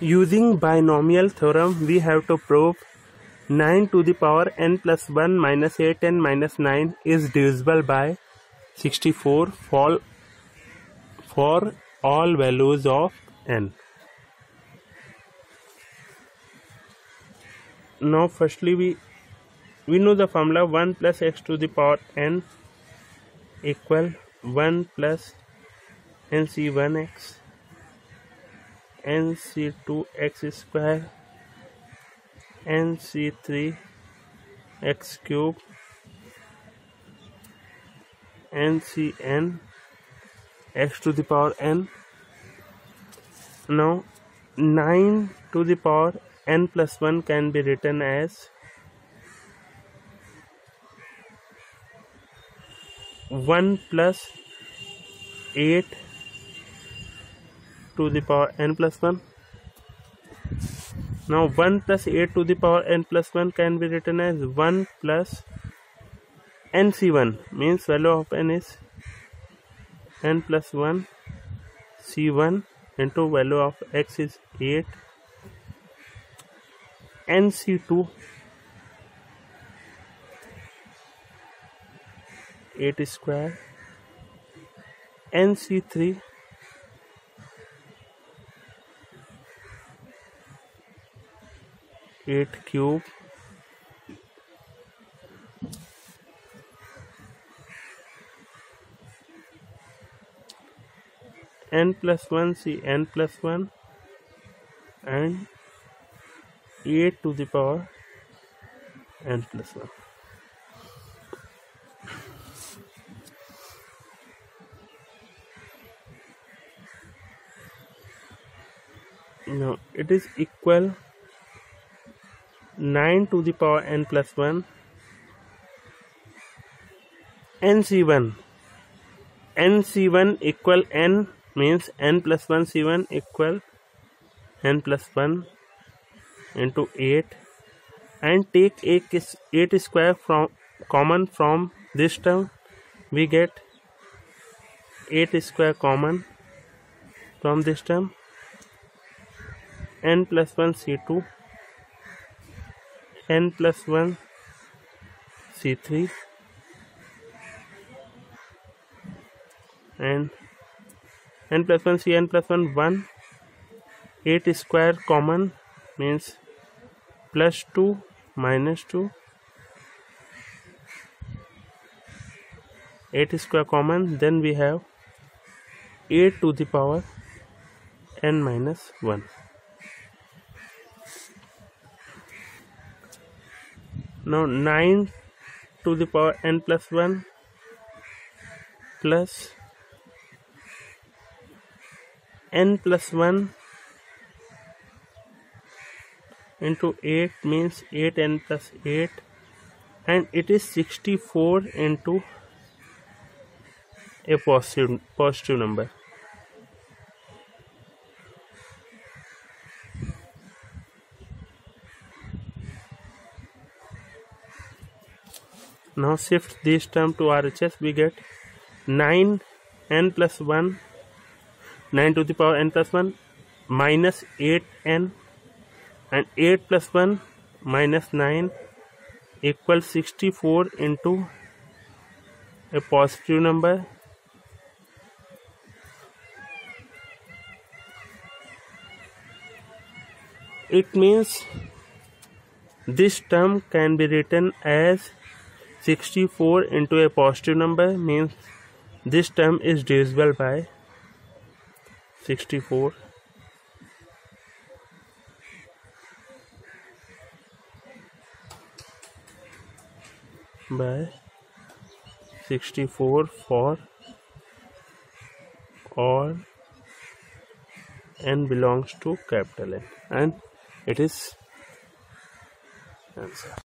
Using binomial theorem, we have to prove 9 to the power n plus 1 minus 8 n minus 9 is divisible by 64 for, for all values of n. Now firstly we we know the formula 1 plus x to the power n equal 1 plus nc1x nc2x square nc3 x cube ncn x to the power n. Now 9 to the power n plus 1 can be written as 1 plus 8 to the power n plus 1 now 1 plus 8 to the power n plus 1 can be written as 1 plus nc1 means value of n is n plus 1 c1 into value of x is 8 nc2 8 square. Nc3 8 cube. N plus 1 c n plus 1 and 8 to the power n plus 1 now it is equal 9 to the power n plus 1 nc1 nc1 equal n means n plus 1 c1 equal n plus 1 into 8 and take 8, 8 square from common from this term. We get 8 square common from this term. N plus 1 c2 n plus 1 c3 and n plus 1 c n plus 1 1 8 square common means plus 2 minus 2 8 square common then we have 8 to the power n minus 1 now 9 to the power n plus 1 plus n plus 1 into 8 means 8n plus 8 and it is 64 into a positive positive number now shift this term to RHS we get 9 n plus 1 9 to the power n plus 1 minus 8 n and 8 plus 1 minus 9 equals 64 into a positive number. It means this term can be written as 64 into a positive number means this term is divisible by 64 by 64 for all n belongs to capital N. And it is answer